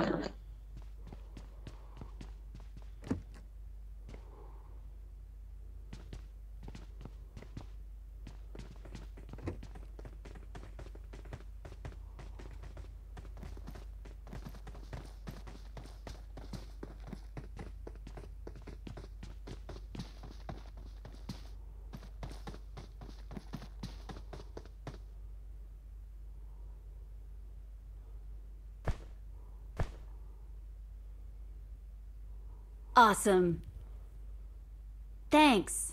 not. Awesome. Thanks.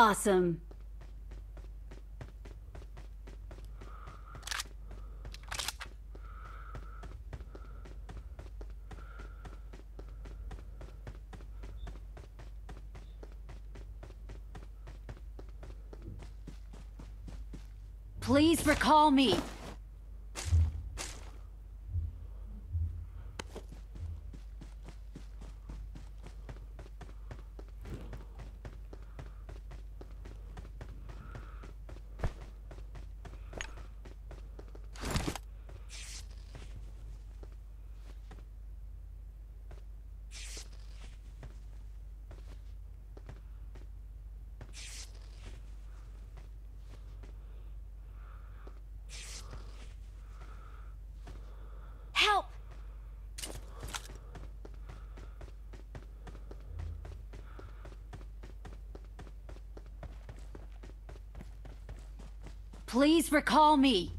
Awesome. Please recall me. Please recall me.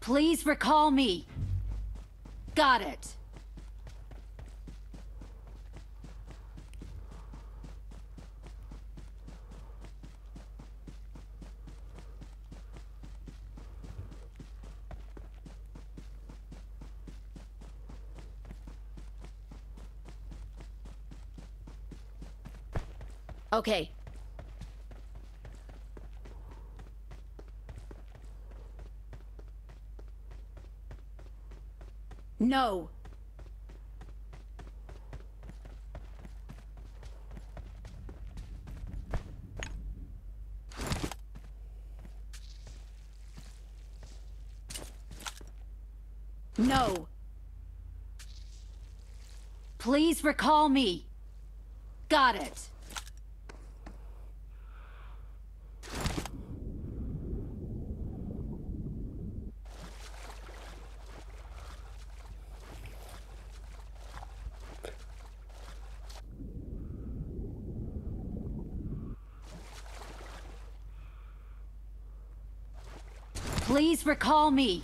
Please recall me. Got it. Okay. No. No. Please recall me. Got it. Please recall me.